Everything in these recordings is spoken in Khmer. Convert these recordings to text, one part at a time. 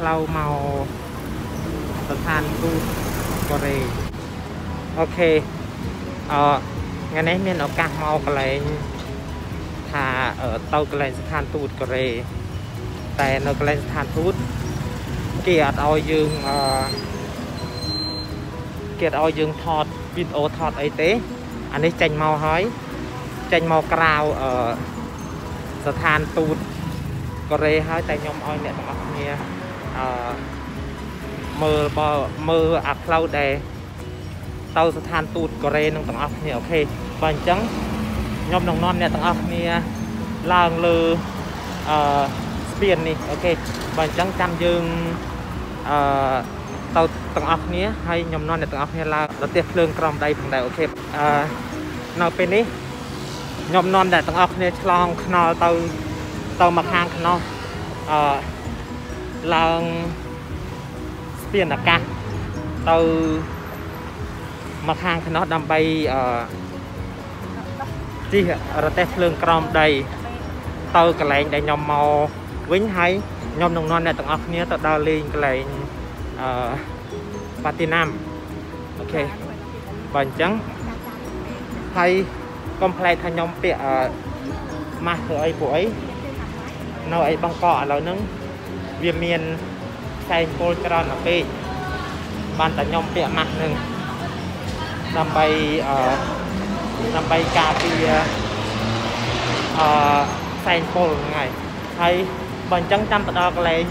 ផ្លូវមកស្ថានទូតកូរ៉េអូខេអឺថ្ងៃនេះមានឱកាសមកកន្លែងថាអឺទៅកន្លែងស្ថានទូតកូរ៉េតែនៅកន្លែងស្ថានទូតគេអត់ឲ្យយើងអឺគេអត់ឲ្យយើងថតវីដេអូថតអីទេអានេះចេញមកហើយចេញមកក្រៅអឺស្ថានទូតកូរ៉េហើយតែខ្ញុំឲ្យអ្នកទាំងអស់គ្នា អឺមើលបើមើលអាផ្លូវដែលទៅស្ថានទូតកូរ៉េនឹងទាំងអស់គ្នា okay បើអញ្ចឹងខ្ញុំនឹងនាំអ្នកទាំងអស់គ្នាឡើងលើអឺស្ពាននេះ okay បើអញ្ចឹងចាំយើងអឺទៅទាំងអស់គ្នាហើយខ្ញុំនាំអ្នកទាំងអស់គ្នាឡើងរទេះភ្លើងក្រោមដីផងដែរ okayអឺនៅពេលនេះខ្ញុំនាំអ្នកទាំងអស់គ្នាឆ្លង ខ្នល់ទៅទៅមកខាងខ្នោះអឺ ឡើងស្ពានអាកាសទៅមកខាងខ្នោះដើម្បីអឺជិះរទេះភ្លើងក្រោមដី ទៅកន្លែងដែលខ្ញុំមកវិញហើយខ្ញុំនឹងនាំអ្នកទាំងអស់គ្នាទៅដើរលេងកន្លែងអឺប៉ាទីណាំអូខេបើអញ្ចឹងហើយកុំភ្លែកថាខ្ញុំពាក់អឺម៉ាស់ធ្វើអីពួកអីនៅអីបង្កកឥឡូវហ្នឹង វាមានផ្សែងពុលច្រើនណាស់ពេកបានតែខ្ញុំពាក់ម៉ាស់ហ្នឹងដើម្បីអឺដើម្បីការពារអឺផ្សែងពុលហ្នឹងហើយហើយបើអញ្ចឹងចាំទៅដល់កន្លែង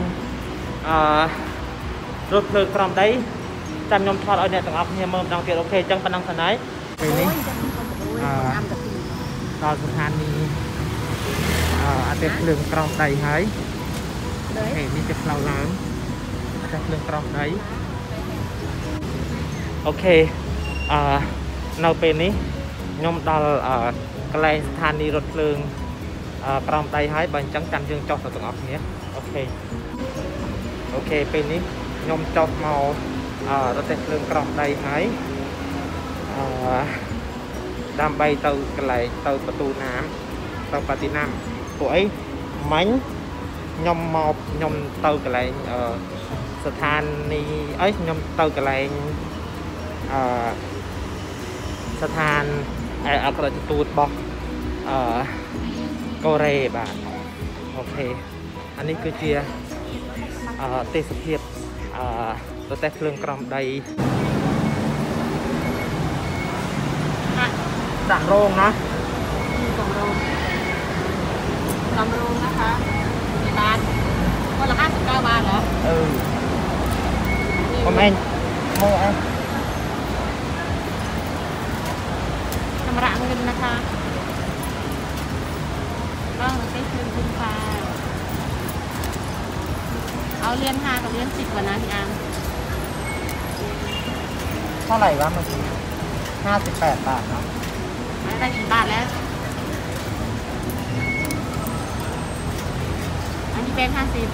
អឺរថភ្លើងក្រោមដីចាំខ្ញុំថតឲ្យអ្នកទាំងអស់គ្នាមើលម្ដងទៀត okay អញ្ចឹងប៉ុណ្ណឹងសិនហើយពេលនេះអឺដល់ស្ថានីយ៍អឺរថភ្លើងក្រោមដីហើយ okay នេះជាផ្លូវឡើងរថភ្លើងក្រោមដី okay អឺនៅពេលនេះខ្ញុំដល់អឺកន្លែងស្ថានីយ៍រថភ្លើងអឺក្រំដីហើយបើអញ្ចឹងចាំយើងចុះទៅទាំងអស់គ្នាអូខេអូខេពេលនេះខ្ញុំចុះមកអឺរទេះភ្លើងក្រំដីហើយអឺដើម្បីទៅកន្លែងទៅបន្ទូណាមទៅប៉ាទីណាមពួកអីមាញ់ ខ្ញុំមកខ្ញុំទៅកន្លែងអឺស្ថានីយ៍អីខ្ញុំទៅកន្លែងអឺស្ថានអក្សរទូតរបស់អឺកូរ៉េបាទអូខេអានេះគឺជាអឺទេសភាពអឺប្រទេសភ្លើងក្រំដីដាក់រោងណា កំរោងកំរោងนะคะกี่บ คนละห้าสิบเก้าบาทเหรอเออผม่ไม่โม่อะชำระเงินนะคะต้องได้คืนคุณฟ้าเอาเรียนห้ากับเรียนสิบกว่านะพี่อาร์มเท่าไหร่วะเมื่อกี้ห้าสิบแปดบาทเนาะได้กี่บาทแล้ว บงค์ห้าสิบ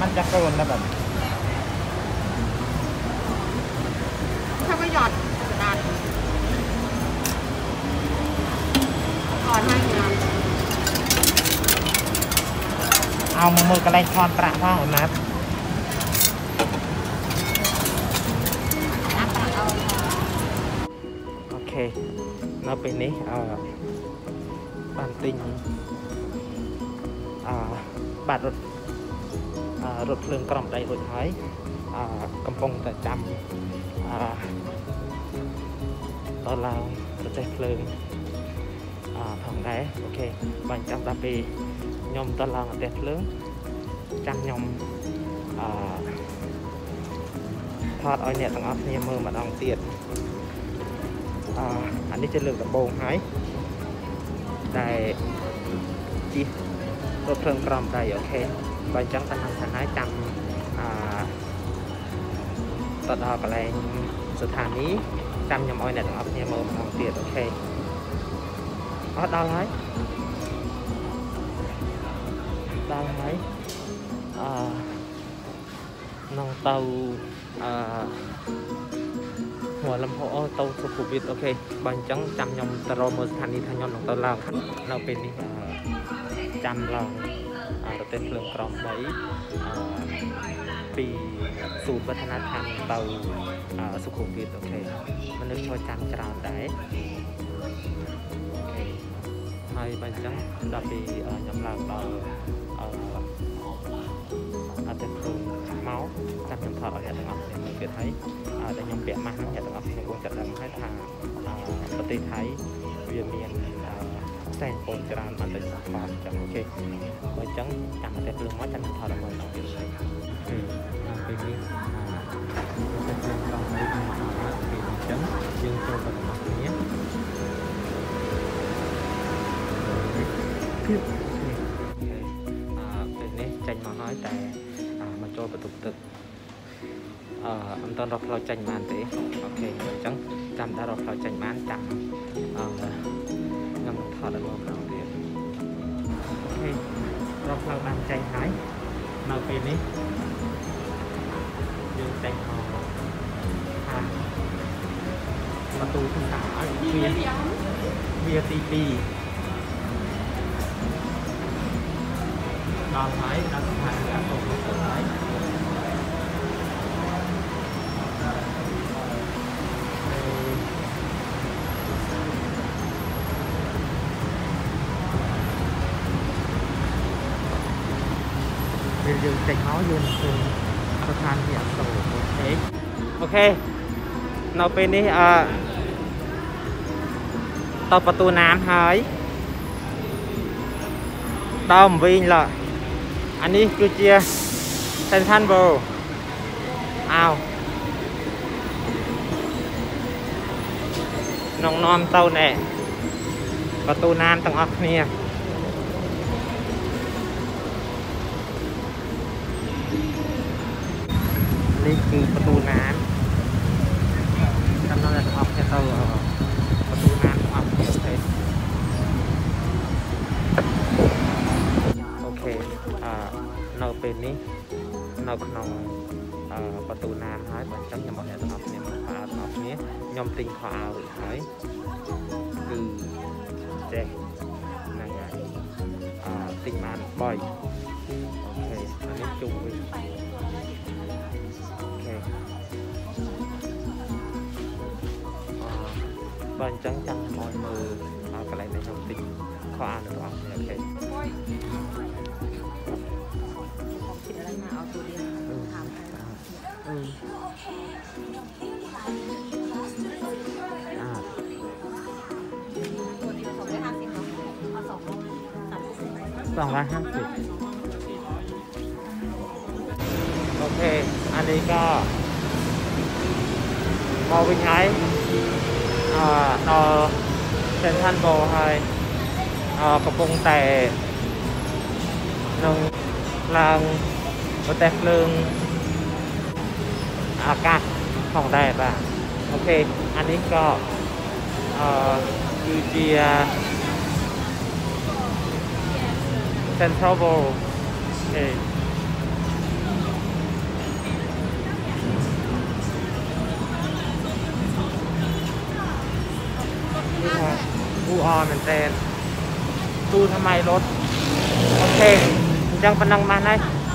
มันจะกระวนแล้แบบถ้าก็หยอดกาษก่อนให้นเอามือมือกระไรคอนประพ่อของนัดโอเค เราเป็นนี้เอา បានទិញអឺបាតរត់អឺរថភ្លើងក្រំដៃរួចហើយអឺកំពុងតែចាំអឺដល់ឡើងប្រទេសភ្លើងអឺផងដែរអូខេបាញ់ចាំដល់ពេលខ្ញុំដល់ឡើងប្រទេសភ្លើងចាំខ្ញុំអឺថតឲ្យអ្នកទាំងអស់គ្នាមើលម្ដងទៀតអឺអានេះជាលើកដំបូងហើយ ដែលជិះរថភ្លើងក្រោមដី okay បើអញ្ចឹងតាមខាងហើយចាំអឺទៅដល់កន្លែងស្ថានីយ៍ចាំខ្ញុំឲ្យអ្នកទាំងអស់គ្នាមើលម្ដងទៀត okay អត់ដល់ហើយដល់ហើយអឺនឹងទៅអឺ ព្រោះលំហអូតូសុខូវីតអូខេបើអញ្ចឹងចាំខ្ញុំទៅរកមើលស្ថានីយ៍ថាខ្ញុំនឹងទៅឡើងនៅពេលនេះចាំឡើងរទេះភ្លើងក្រម3ពីសូត្រវឌ្ឍនធម៌ទៅសុខូវីតអូខេមនុស្សចូលចាំច្រើនដែរហើយបើអញ្ចឹងដល់ពេលខ្ញុំឡើងដល់អត់ទេ ភ្លើងមកចាំខ្ញុំថតឲ្យអ្នកទាំងអស់គ្នាមើលទៀតហើយអឺដែលខ្ញុំពាក់ម៉ាស់ហ្នឹងអ្នកទាំងអស់គ្នាគួរจะដឹងហើយថាអឺប្រទេសថៃវាមានអឺផ្សែងពុនច្រើនអត់ទៅថតអញ្ចឹងអូខេបើអញ្ចឹងចាំតែភ្លើងមកចាំខ្ញុំថតឲ្យមើលដល់ទៀតហើយ Ừ, à, cái cái à, cái cái trong đây thì nó thì chấm dương cho vào mặt nhé à, à, mà cho vào tục thực à, anh ta đọc lo chanh màn thế ok chẳng chăm ta đọc lo chanh màn chăm à, ngâm thọ được một đầu tiên ok đọc lo đang chanh hái nào cái này យើងតែងមកខាងប្រទូទី3ឲ្យវាវាទី2ដល់ហើយដល់ស្ថានភាពទៅទៅហើយពេលយើ យើងចេញមកយើងធ្វើស្ថានភាពអសូរអូខេអូខេនៅពេលនេះអឺទៅប្រตูណាមហើយដើមវិញឡើអានេះគឺជា Central World អោនងនាំទៅណែប្រទូណាមទាំងអស់គ្នា នេះគឺប្រទូណានតាមនៅតែអស់ទៅប្រទូណានអស់ទៀតទេអូខេអឺនៅពេលនេះនៅក្នុងអឺប្រទូណានហើយបើចឹងខ្ញុំអរអ្នកទាំងអស់គ្នាបងប្អូនទាំងអស់គ្នាខ្ញុំទិញខោអាវរួចហើយគឺចេះហ្នឹងហើយអឺទិញបាន3អូខេអានេះជុំវិញ បើអញ្ចឹងចាំមកមើលឲ្យកន្លែងដែលខ្ញុំទិញខោអាវនៅបងប្អូនអូខេ ผมคิดอะไรมาเอาตัวเดียวทำให้ អឺអា ตัวนี้ผมได้ห้าสิบเอาสองโลตัดสิบไป 250 okay អានេះក៏មកវិញហើយអឺដល់ Central World ហើយអឺកំពុងតែនឹងឡើងប្រទេសភ្លើងអាកាសផងដែរបាទអូខេអានេះក៏អឺគឺជា Central World okay นี่ กูออเหมือนเต้นดูทำไมรถ โอเคยังพลังมาไห้